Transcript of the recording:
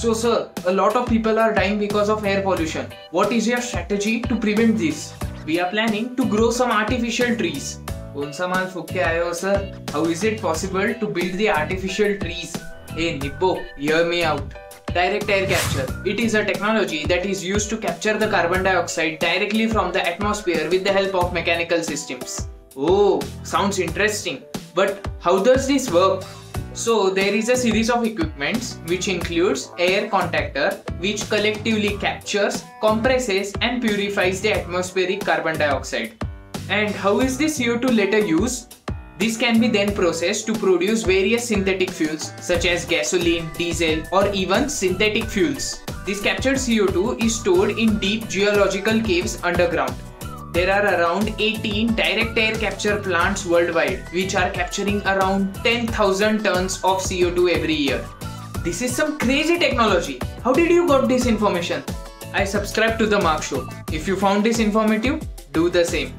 So, sir, a lot of people are dying because of air pollution. What is your strategy to prevent this? We are planning to grow some artificial trees. कौन सा माल फूक के आए हो sir how is it possible to build the artificial trees A Nippon hear me out Direct air capture. It is a technology that is used to capture the carbon dioxide directly from the atmosphere with the help of mechanical systems. Oh, sounds interesting. But how does this work? So there is a series of equipments which includes air contactor which collectively captures, compresses and purifies the atmospheric carbon dioxide. And how is this CO2 later used? This can be then processed to produce various synthetic fuels such as gasoline, diesel or even synthetic fuels. This captured CO2 is stored in deep geological caves underground. There are around 18 direct air capture plants worldwide which are capturing around 10,000 tons of CO2 every year. This is some crazy technology. How did you got this information? I subscribe to the Mark Show. If you found this informative, do the same.